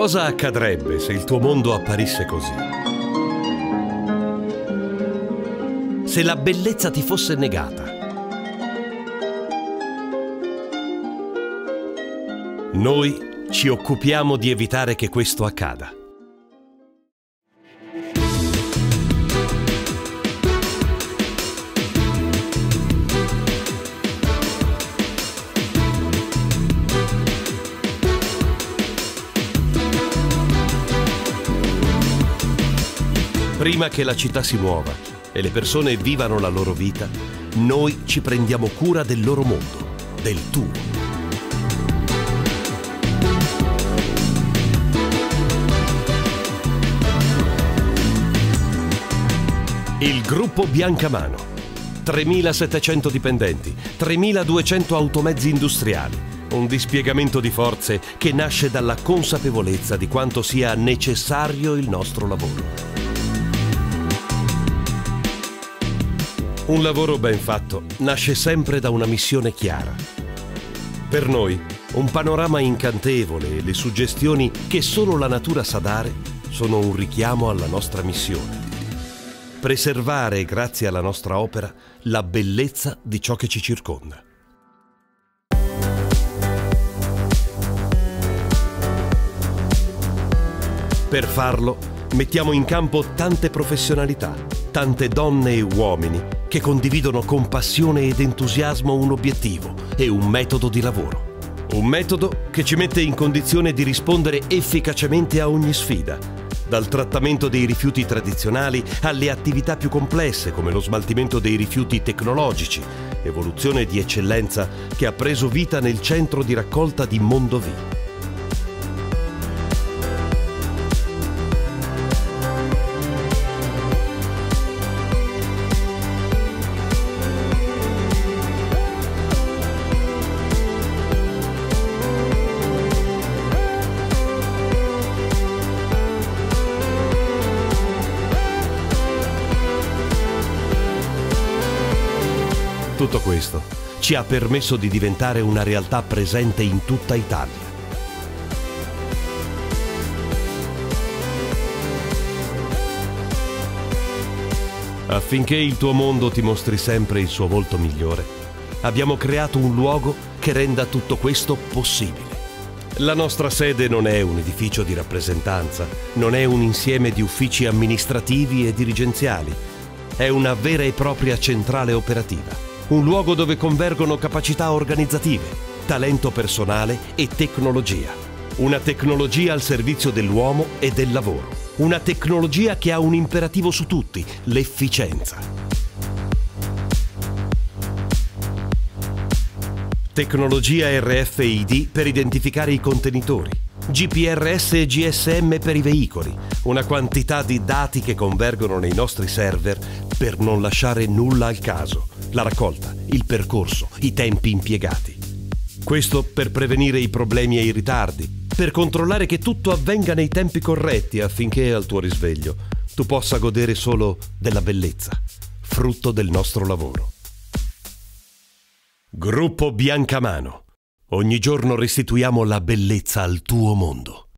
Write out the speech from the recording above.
Cosa accadrebbe se il tuo mondo apparisse così? Se la bellezza ti fosse negata? Noi ci occupiamo di evitare che questo accada. Prima che la città si muova e le persone vivano la loro vita, noi ci prendiamo cura del loro mondo, del tuo. Il gruppo Biancamano. 3.700 dipendenti, 3.200 automezzi industriali. Un dispiegamento di forze che nasce dalla consapevolezza di quanto sia necessario il nostro lavoro. Un lavoro ben fatto nasce sempre da una missione chiara. Per noi, un panorama incantevole e le suggestioni che solo la natura sa dare sono un richiamo alla nostra missione. Preservare, grazie alla nostra opera, la bellezza di ciò che ci circonda. Per farlo, mettiamo in campo tante professionalità, tante donne e uomini che condividono con passione ed entusiasmo un obiettivo e un metodo di lavoro. Un metodo che ci mette in condizione di rispondere efficacemente a ogni sfida, dal trattamento dei rifiuti tradizionali alle attività più complesse come lo smaltimento dei rifiuti tecnologici, evoluzione di eccellenza che ha preso vita nel centro di raccolta di Mondovì. Tutto questo ci ha permesso di diventare una realtà presente in tutta Italia. Affinché il tuo mondo ti mostri sempre il suo volto migliore, abbiamo creato un luogo che renda tutto questo possibile. La nostra sede non è un edificio di rappresentanza, non è un insieme di uffici amministrativi e dirigenziali, è una vera e propria centrale operativa un luogo dove convergono capacità organizzative, talento personale e tecnologia. Una tecnologia al servizio dell'uomo e del lavoro. Una tecnologia che ha un imperativo su tutti, l'efficienza. Tecnologia RFID per identificare i contenitori. GPRS e GSM per i veicoli, una quantità di dati che convergono nei nostri server per non lasciare nulla al caso la raccolta, il percorso, i tempi impiegati. Questo per prevenire i problemi e i ritardi, per controllare che tutto avvenga nei tempi corretti affinché al tuo risveglio tu possa godere solo della bellezza, frutto del nostro lavoro. Gruppo Biancamano. Ogni giorno restituiamo la bellezza al tuo mondo.